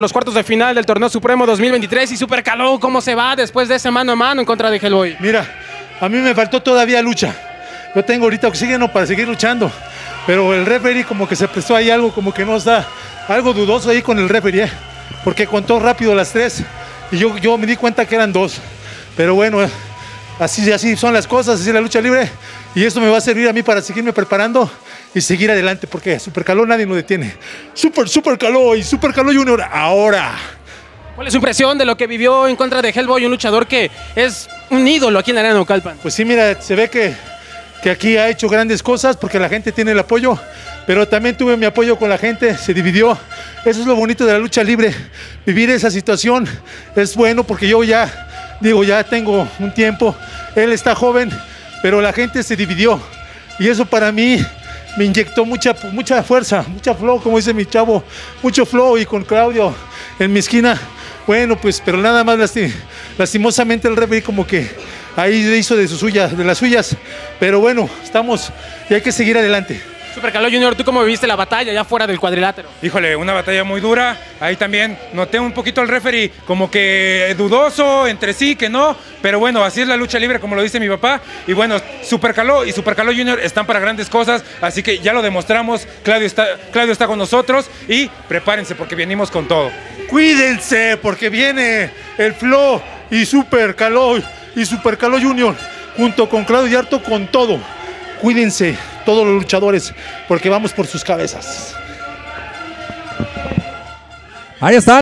Los cuartos de final del Torneo Supremo 2023 y Super Caló, ¿cómo se va después de ese mano a mano en contra de Hellboy? Mira, a mí me faltó todavía lucha. Yo tengo ahorita oxígeno para seguir luchando, pero el referee como que se prestó ahí algo como que no está, algo dudoso ahí con el referee, ¿eh? porque contó rápido las tres y yo, yo me di cuenta que eran dos. Pero bueno, así, así son las cosas, así la lucha libre y esto me va a servir a mí para seguirme preparando y seguir adelante, porque Super Caló nadie lo detiene. Super, Super Caló y Super Caló Junior ahora. ¿Cuál es su impresión de lo que vivió en contra de Hellboy, un luchador que es un ídolo aquí en la Arena Naucalpan? Pues sí, mira, se ve que, que aquí ha hecho grandes cosas porque la gente tiene el apoyo, pero también tuve mi apoyo con la gente, se dividió. Eso es lo bonito de la lucha libre, vivir esa situación es bueno porque yo ya, digo, ya tengo un tiempo, él está joven, pero la gente se dividió y eso para mí me inyectó mucha, mucha fuerza, mucha flow, como dice mi chavo, mucho flow y con Claudio en mi esquina. Bueno, pues, pero nada más lasti- lastimosamente el referee como que ahí hizo de sus suyas, de las suyas. Pero bueno, estamos y hay que seguir adelante. Super Caló Junior, ¿tú cómo viviste la batalla ya fuera del cuadrilátero? Híjole, una batalla muy dura. Ahí también noté un poquito al referee como que dudoso entre sí, que no. Pero bueno, así es la lucha libre, como lo dice mi papá. Y bueno, Super Caló y Super Caló Junior están para grandes cosas. Así que ya lo demostramos. Claudio está, Claudio está con nosotros. Y prepárense porque venimos con todo. Cuídense porque viene el Flow y Super Caló y Super Caló Junior junto con Claudio Yarto con todo. Cuídense todos los luchadores porque vamos por sus cabezas. Ahí está.